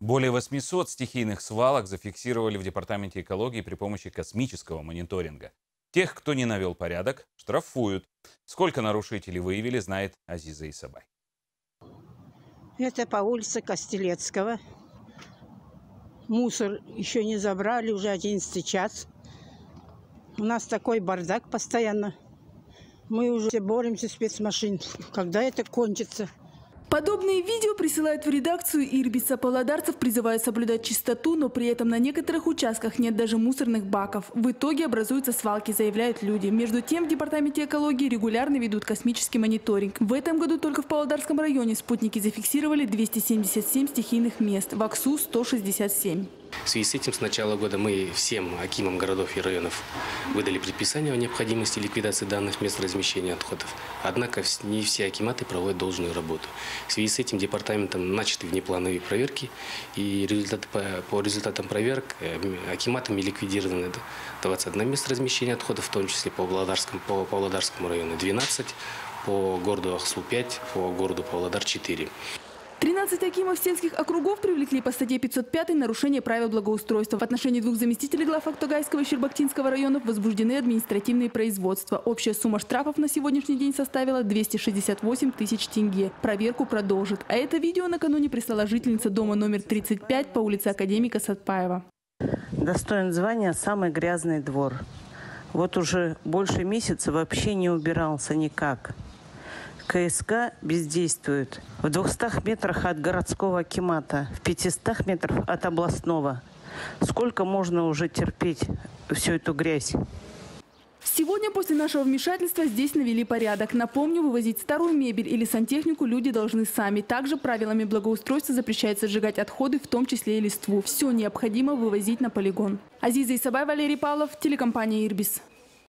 Более 800 стихийных свалок зафиксировали в Департаменте экологии при помощи космического мониторинга. Тех, кто не навел порядок, штрафуют. Сколько нарушителей выявили, знает Азиза Исабай. Это по улице Костелецкого. Мусор еще не забрали, уже 11 час. У нас такой бардак постоянно. Мы уже боремся спецмашин. Когда это кончится? Подобные видео присылают в редакцию Ирбиса. Павлодарцев призывают соблюдать чистоту, но при этом на некоторых участках нет даже мусорных баков. В итоге образуются свалки, заявляют люди. Между тем, в Департаменте экологии регулярно ведут космический мониторинг. В этом году только в Павлодарском районе спутники зафиксировали 277 стихийных мест, в Аксу – 167. В связи с этим с начала года мы всем акимам городов и районов выдали предписание о необходимости ликвидации данных мест размещения отходов. Однако не все акиматы проводят должную работу. В связи с этим департаментом начаты внеплановые проверки, и результаты, по, результатам проверок э, акиматами ликвидированы 21 место размещения отходов, в том числе по Павлодарскому, по Павлодарскому району 12, по городу Ахсу 5, по городу Павлодар 4. 13 акимов сельских округов привлекли по статье 505 нарушение правил благоустройства. В отношении двух заместителей глав Актогайского и Щербактинского районов возбуждены административные производства. Общая сумма штрафов на сегодняшний день составила 268 тысяч тенге. Проверку продолжит. А это видео накануне прислала жительница дома номер 35 по улице Академика Садпаева. Достоин звания «Самый грязный двор». Вот уже больше месяца вообще не убирался никак. КСК бездействует. В 200 метрах от городского акимата, в 500 метрах от областного. Сколько можно уже терпеть всю эту грязь? Сегодня после нашего вмешательства здесь навели порядок. Напомню, вывозить старую мебель или сантехнику люди должны сами. Также правилами благоустройства запрещается сжигать отходы, в том числе и листву. Все необходимо вывозить на полигон. Азиза Исабай, Валерий Павлов, телекомпания «Ирбис».